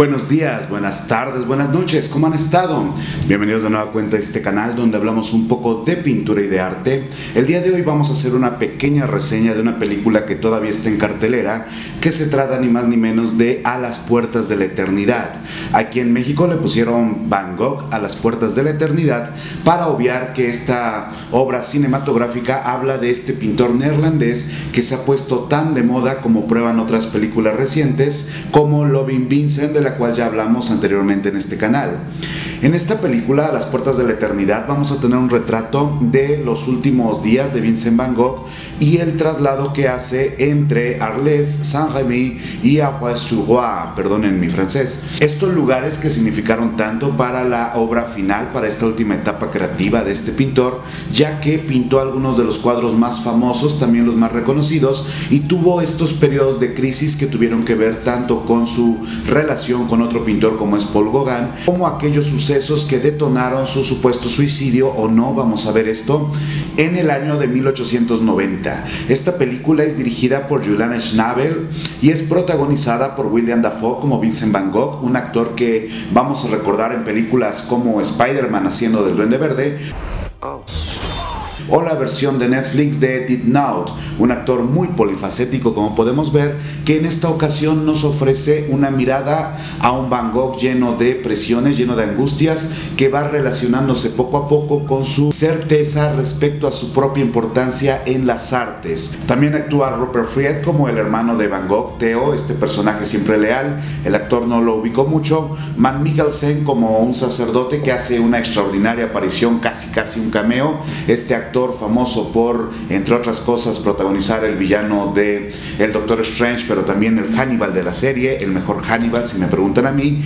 Buenos días, buenas tardes, buenas noches, ¿cómo han estado? Bienvenidos de nueva cuenta a este canal donde hablamos un poco de pintura y de arte. El día de hoy vamos a hacer una pequeña reseña de una película que todavía está en cartelera, que se trata ni más ni menos de A las puertas de la eternidad. Aquí en México le pusieron Van Gogh a las puertas de la eternidad para obviar que esta obra cinematográfica habla de este pintor neerlandés que se ha puesto tan de moda como prueban otras películas recientes como Loving Vincent de la cual ya hablamos anteriormente en este canal. En esta película, A las puertas de la eternidad, vamos a tener un retrato de los últimos días de Vincent Van Gogh y el traslado que hace entre Arles, Saint-Rémy y Arroy-sur-Roi, perdonen mi francés. Estos lugares que significaron tanto para la obra final, para esta última etapa creativa de este pintor, ya que pintó algunos de los cuadros más famosos, también los más reconocidos, y tuvo estos periodos de crisis que tuvieron que ver tanto con su relación con otro pintor como es Paul Gauguin, como aquellos sucesos que detonaron su supuesto suicidio o no, vamos a ver esto, en el año de 1890. Esta película es dirigida por Julian Schnabel y es protagonizada por William Dafoe como Vincent Van Gogh, un actor que vamos a recordar en películas como Spider-Man haciendo del Duende Verde. Oh o la versión de Netflix de Edith Naut, un actor muy polifacético como podemos ver, que en esta ocasión nos ofrece una mirada a un Van Gogh lleno de presiones, lleno de angustias, que va relacionándose poco a poco con su certeza respecto a su propia importancia en las artes. También actúa Rupert Fried como el hermano de Van Gogh, Theo, este personaje siempre leal, el actor no lo ubicó mucho, Man Mikkelsen como un sacerdote que hace una extraordinaria aparición, casi casi un cameo, este actor famoso por, entre otras cosas, protagonizar el villano de El Doctor Strange, pero también el Hannibal de la serie, el mejor Hannibal, si me preguntan a mí.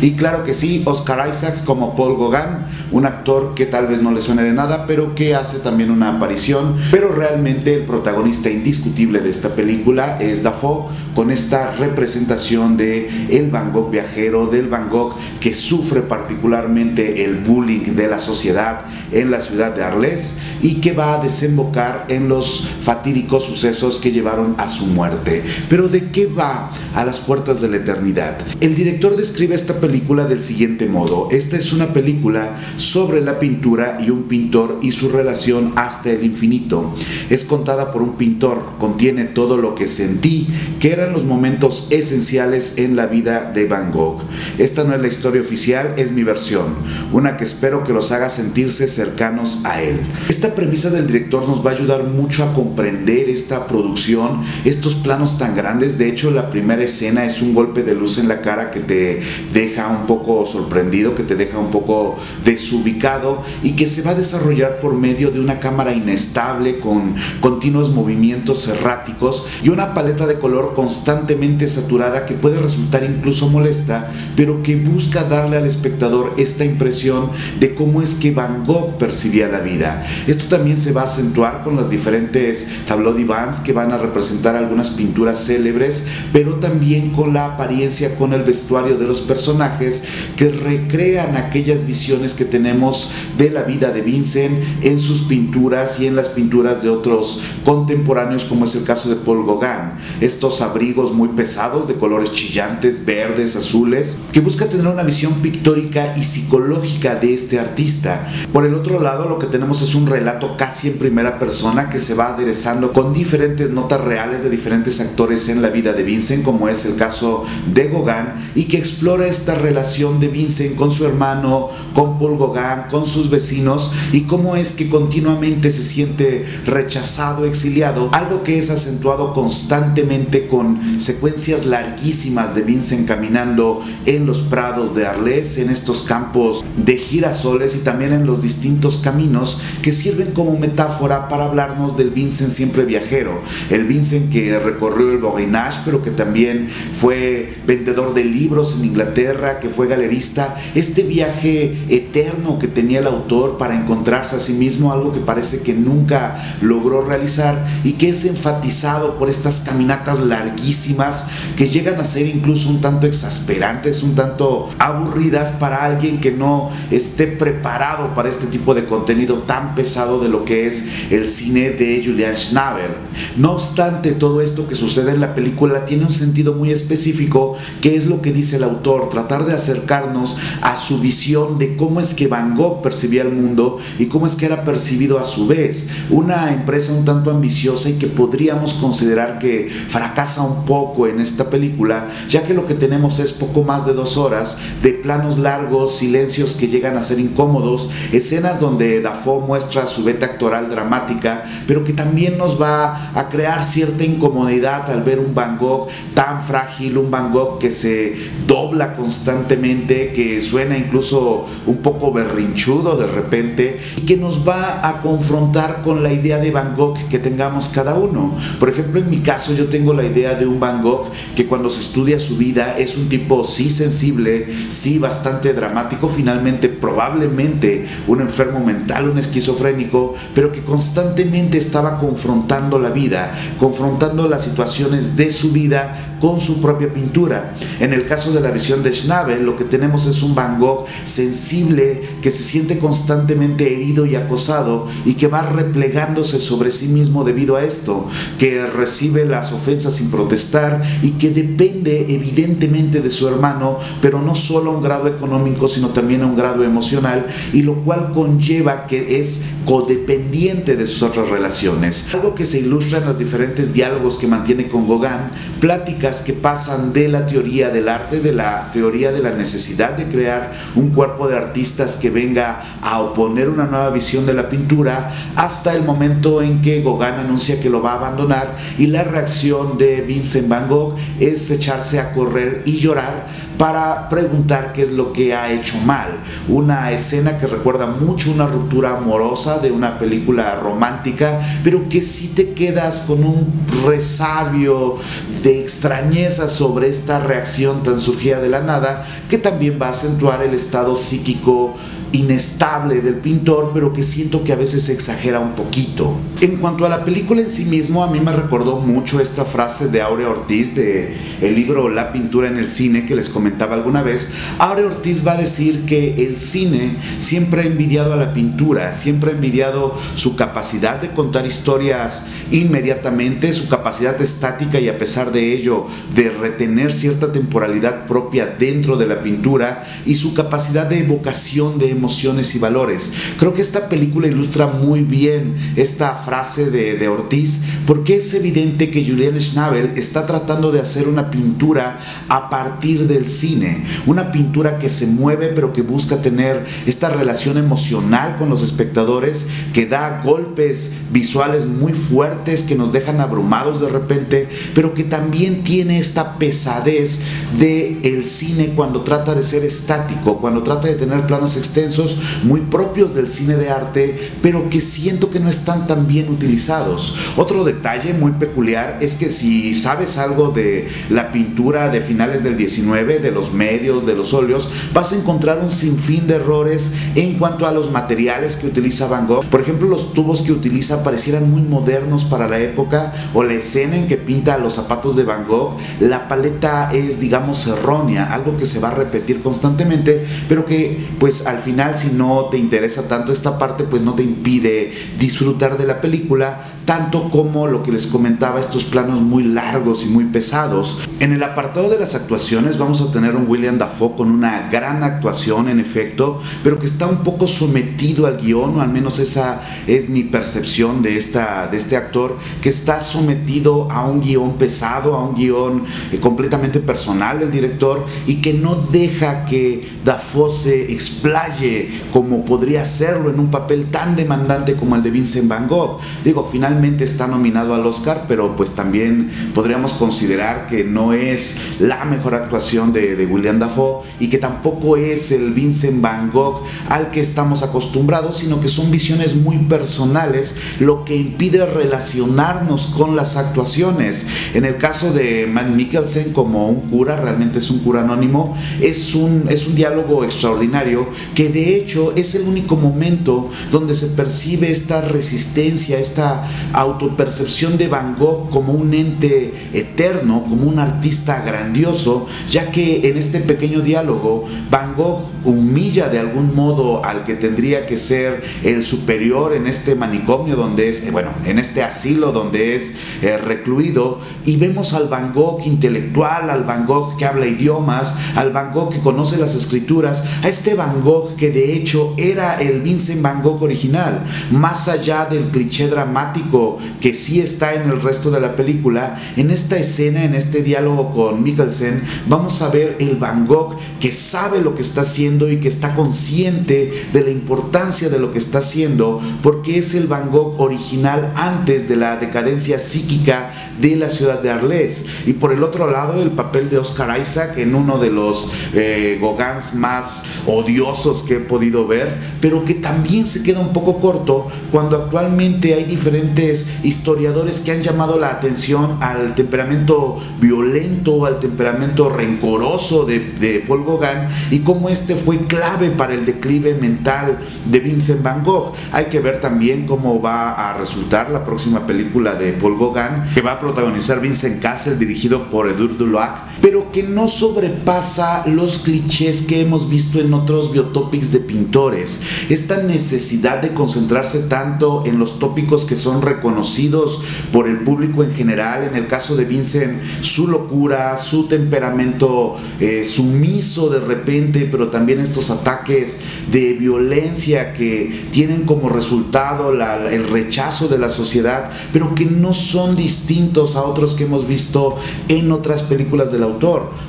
Y claro que sí, Oscar Isaac como Paul Gauguin, un actor que tal vez no le suene de nada, pero que hace también una aparición. Pero realmente el protagonista indiscutible de esta película es Dafoe, con esta representación de el Van Gogh viajero, del Van Gogh que sufre particularmente el bullying de la sociedad en la ciudad de Arles y que va a desembocar en los fatídicos sucesos que llevaron a su muerte. Pero ¿de qué va a las puertas de la eternidad? El director describe esta película del siguiente modo. Esta es una película sobre la pintura y un pintor y su relación hasta el infinito. Es contada por un pintor, contiene todo lo que sentí, que eran los momentos esenciales en la vida de Van Gogh. Esta no es la historia oficial, es mi versión, una que espero que los haga sentirse cercanos a él. Esta premisa del director nos va a ayudar mucho a comprender esta producción, estos planos tan grandes. De hecho, la primera escena es un golpe de luz en la cara que te deja un poco sorprendido, que te deja un poco desubicado y que se va a desarrollar por medio de una cámara inestable con continuos movimientos erráticos y una paleta de color constantemente saturada que puede resultar incluso molesta, pero que busca darle al espectador esta impresión de cómo es que Van Gogh percibía la vida. Esto también se va a acentuar con las diferentes tableau divans que van a representar algunas pinturas célebres, pero también con la apariencia, con el vestuario de los personajes que recrean aquellas visiones que tenemos de la vida de Vincent en sus pinturas y en las pinturas de otros contemporáneos como es el caso de Paul Gauguin. Estos abrigos muy pesados de colores chillantes, verdes, azules, que busca tener una visión pictórica y psicológica de este artista. Por el otro lado, lo que tenemos es un relato casi en primera persona que se va aderezando con diferentes notas reales de diferentes actores en la vida de Vincent, como es el caso de Gauguin, y que explora esta relación de Vincent con su hermano, con Paul Gauguin, con sus vecinos y cómo es que continuamente se siente rechazado, exiliado, algo que es acentuado constantemente con secuencias larguísimas de Vincent caminando en los prados de Arles, en estos campos de girasoles y también en los distintos caminos que sirven como metáfora para hablarnos del Vincent siempre viajero, el Vincent que recorrió el Borinage pero que también fue vendedor de libros cuadros en Inglaterra, que fue galerista, este viaje eterno que tenía el autor para encontrarse a sí mismo, algo que parece que nunca logró realizar y que es enfatizado por estas caminatas larguísimas que llegan a ser incluso un tanto exasperantes, un tanto aburridas para alguien que no esté preparado para este tipo de contenido tan pesado de lo que es el cine de Julian Schnabel. No obstante, todo esto que sucede en la película tiene un sentido muy específico, que es lo que dice el autor, tratar de acercarnos a su visión de cómo es que Van Gogh percibía el mundo y cómo es que era percibido a su vez. Una empresa un tanto ambiciosa y que podríamos considerar que fracasa un poco en esta película, ya que lo que tenemos es poco más de dos horas de planos largos, silencios que llegan a ser incómodos, escenas donde Dafoe muestra su beta actoral dramática, pero que también nos va a crear cierta incomodidad al ver un Van Gogh tan frágil, un Van Gogh que se dobla constantemente, que suena incluso un poco berrinchudo de repente y que nos va a confrontar con la idea de Van Gogh que tengamos cada uno. Por ejemplo, en mi caso yo tengo la idea de un Van Gogh que cuando se estudia su vida es un tipo sí sensible, sí bastante dramático, finalmente probablemente un enfermo mental, un esquizofrénico, pero que constantemente estaba confrontando la vida, confrontando las situaciones de su vida con su propia pintura. En el caso de la visión de Schnabel, lo que tenemos es un Van Gogh sensible que se siente constantemente herido y acosado y que va replegándose sobre sí mismo debido a esto, que recibe las ofensas sin protestar y que depende evidentemente de su hermano, pero no solo a un grado económico, sino también a un grado emocional, y lo cual conlleva que es codependiente de sus otras relaciones. Algo que se ilustra en los diferentes diálogos que mantiene con Gauguin, pláticas que pasan de la teoría del arte, de la teoría de la necesidad de crear un cuerpo de artistas que venga a oponer una nueva visión de la pintura, hasta el momento en que Gauguin anuncia que lo va a abandonar y la reacción de Vincent Van Gogh es echarse a correr y llorar para preguntar qué es lo que ha hecho mal. Una escena que recuerda mucho una ruptura amorosa de una película romántica, pero que si te quedas con un resabio de extrañeza sobre esta reacción tan surgida de la nada, que también va a acentuar el estado psíquico inestable del pintor, pero que siento que a veces exagera un poquito. En cuanto a la película en sí mismo, a mí me recordó mucho esta frase de Aurea Ortiz de el libro La pintura en el cine que les comentaba alguna vez. Aurea Ortiz va a decir que el cine siempre ha envidiado a la pintura, siempre ha envidiado su capacidad de contar historias inmediatamente, su capacidad estática y a pesar de ello de retener cierta temporalidad propia dentro de la pintura y su capacidad de evocación de emociones y valores. Creo que esta película ilustra muy bien esta frase de, de Ortiz porque es evidente que Julian Schnabel está tratando de hacer una pintura a partir del cine, una pintura que se mueve pero que busca tener esta relación emocional con los espectadores, que da golpes visuales muy fuertes que nos dejan abrumados de repente, pero que también tiene esta pesadez de el cine cuando trata de ser estático, cuando trata de tener planos extensos muy propios del cine de arte, pero que siento que no están tan bien utilizados. Otro detalle muy peculiar es que si sabes algo de la pintura de finales del 19, de los medios, de los óleos, vas a encontrar un sinfín de errores en cuanto a los materiales que utiliza Van Gogh. Por ejemplo, los tubos que utiliza parecieran muy modernos para la época o la escena en que pinta los zapatos de Van Gogh, la paleta es digamos errónea, algo que se va a repetir constantemente, pero que pues al final si no te interesa tanto esta parte, pues no te impide disfrutar de la película, película tanto como lo que les comentaba, estos planos muy largos y muy pesados. En el apartado de las actuaciones vamos a tener un William Dafoe con una gran actuación en efecto, pero que está un poco sometido al guion, o al menos esa es mi percepción de, esta, de este actor, que está sometido a un guion pesado, a un guion eh, completamente personal del director y que no deja que Dafoe se explaye como podría hacerlo en un papel tan demandante como el de Vincent Van Gogh. Digo, finalmente está nominado al Oscar, pero pues también podríamos considerar que no es la mejor actuación de, de William Dafoe y que tampoco es el Vincent Van Gogh al que estamos acostumbrados, sino que son visiones muy personales, lo que impide relacionarnos con las actuaciones. En el caso de Matt Mikkelsen como un cura, realmente es un cura anónimo, es un, es un diálogo extraordinario que de hecho es el único momento donde se percibe esta resistencia, esta autopercepción de Van Gogh como un ente eterno, como un artista grandioso, ya que en este pequeño diálogo Van Gogh humilla de algún modo al que tendría que ser el superior en este manicomio donde es, eh, bueno, en este asilo donde es eh, recluido y vemos al Van Gogh intelectual, al Van Gogh que habla idiomas, al Van Gogh que conoce las escrituras, a este Van Gogh que de hecho era el Vincent Van Gogh original, más allá del cliché dramático que sí está en el resto de la película, en esta escena, en este diálogo con Mikkelsen, vamos a ver el Van Gogh que sabe lo que está haciendo y que está consciente de la importancia de lo que está haciendo, porque es el Van Gogh original antes de la decadencia psíquica de la ciudad de Arles. Y por el otro lado, el papel de Oscar Isaac en uno de los eh, Gogans más odiosos que he podido ver, pero que también se queda un poco corto cuando actualmente hay diferentes historiadores que han llamado la atención al temperamento violento, al temperamento rencoroso de, de Paul Gauguin y cómo este fue clave para el declive mental de Vincent Van Gogh. Hay que ver también cómo va a resultar la próxima película de Paul Gauguin, que va a protagonizar Vincent Cassel, dirigido por Edward Dulac, pero que no sobrepasa los clichés que hemos visto en otros biotopics de pintores. Esta necesidad de concentrarse tanto en los tópicos que son reconocidos por el público en general, en el caso de Vincent, su locura, su temperamento eh, sumiso de repente, pero también estos ataques de violencia que tienen como resultado la, el rechazo de la sociedad, pero que no son distintos a otros que hemos visto en otras películas del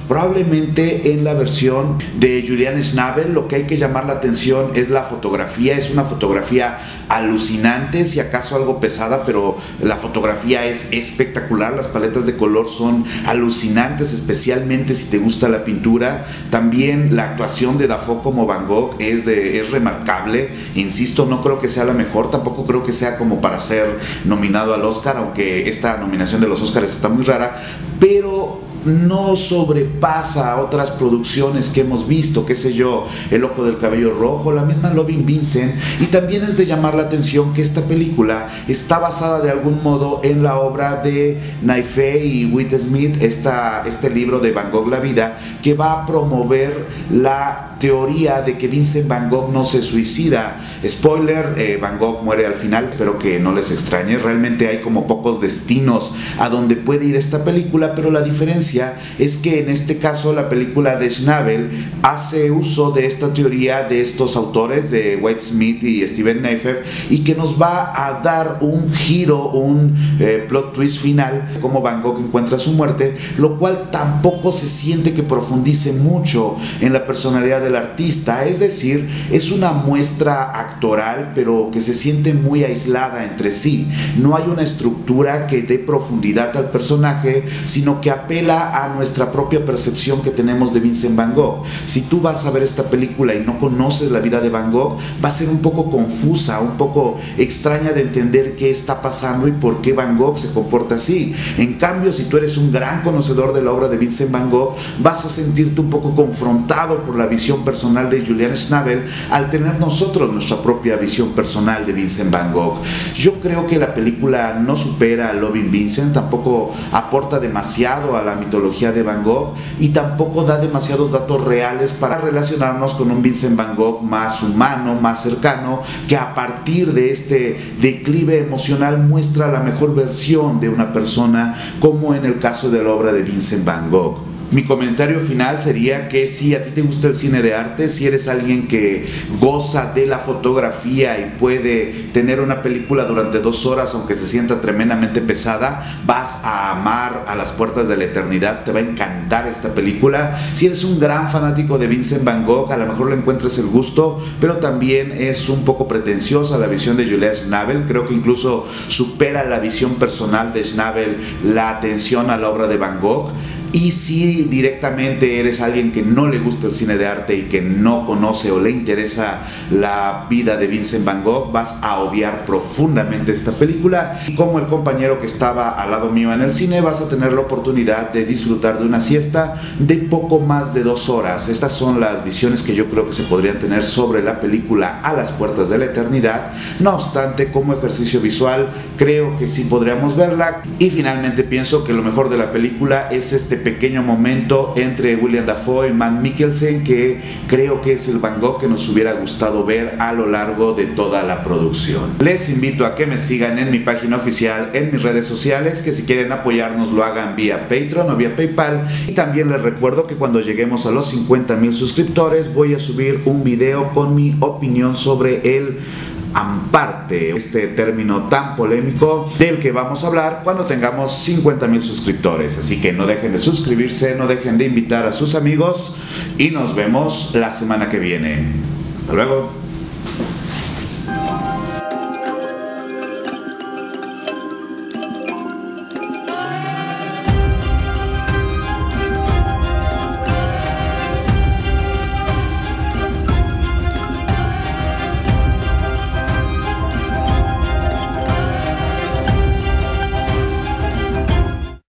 Probablemente en la versión de Julian Schnabel lo que hay que llamar la atención es la fotografía, es una fotografía alucinante, si acaso algo pesada, pero la fotografía es espectacular, las paletas de color son alucinantes, especialmente si te gusta la pintura. También la actuación de Dafoe como Van Gogh es, de, es remarcable, insisto, no creo que sea la mejor, tampoco creo que sea como para ser nominado al Oscar, aunque esta nominación de los Oscars está muy rara, pero no sobrepasa a otras producciones que hemos visto, qué sé yo, El Ojo del Cabello Rojo, la misma Loving Vincent, y también es de llamar la atención que esta película está basada de algún modo en la obra de Naife y Whit Smith, esta, este libro de Van Gogh La Vida, que va a promover la teoría de que Vincent Van Gogh no se suicida. Spoiler, eh, Van Gogh muere al final, espero que no les extrañe. Realmente hay como pocos destinos a donde puede ir esta película, pero la diferencia es que en este caso la película de Schnabel hace uso de esta teoría de estos autores, de White Smith y Steven Neiffer, y que nos va a dar un giro, un eh, plot twist final, como Van Gogh encuentra su muerte, lo cual tampoco se siente que profundice mucho en la personalidad de artista, es decir, es una muestra actoral, pero que se siente muy aislada entre sí. No hay una estructura que dé profundidad al personaje, sino que apela a nuestra propia percepción que tenemos de Vincent Van Gogh. Si tú vas a ver esta película y no conoces la vida de Van Gogh, va a ser un poco confusa, un poco extraña de entender qué está pasando y por qué Van Gogh se comporta así. En cambio, si tú eres un gran conocedor de la obra de Vincent Van Gogh, vas a sentirte un poco confrontado por la visión personal de Julian Schnabel al tener nosotros nuestra propia visión personal de Vincent Van Gogh. Yo creo que la película no supera a Loving Vincent, tampoco aporta demasiado a la mitología de Van Gogh y tampoco da demasiados datos reales para relacionarnos con un Vincent Van Gogh más humano, más cercano, que a partir de este declive emocional muestra la mejor versión de una persona, como en el caso de la obra de Vincent Van Gogh. Mi comentario final sería que si a ti te gusta el cine de arte, si eres alguien que goza de la fotografía y puede tener una película durante dos horas aunque se sienta tremendamente pesada, vas a amar a las puertas de la eternidad, te va a encantar esta película. Si eres un gran fanático de Vincent Van Gogh, a lo mejor le encuentres el gusto, pero también es un poco pretenciosa la visión de Juliette Schnabel, creo que incluso supera la visión personal de Schnabel la atención a la obra de Van Gogh. Y si directamente eres alguien que no le gusta el cine de arte y que no conoce o le interesa la vida de Vincent Van Gogh, vas a odiar profundamente esta película. Y como el compañero que estaba al lado mío en el cine, vas a tener la oportunidad de disfrutar de una siesta de poco más de dos horas. Estas son las visiones que yo creo que se podrían tener sobre la película A las puertas de la eternidad. No obstante, como ejercicio visual, creo que sí podríamos verla. Y finalmente pienso que lo mejor de la película es este pequeño momento entre William Dafoe y Matt Mikkelsen que creo que es el Van Gogh que nos hubiera gustado ver a lo largo de toda la producción. Les invito a que me sigan en mi página oficial, en mis redes sociales, que si quieren apoyarnos lo hagan vía Patreon o vía PayPal. Y también les recuerdo que cuando lleguemos a los 50 mil suscriptores voy a subir un video con mi opinión sobre el amparte, este término tan polémico del que vamos a hablar cuando tengamos 50 mil suscriptores. Así que no dejen de suscribirse, no dejen de invitar a sus amigos y nos vemos la semana que viene. Hasta luego.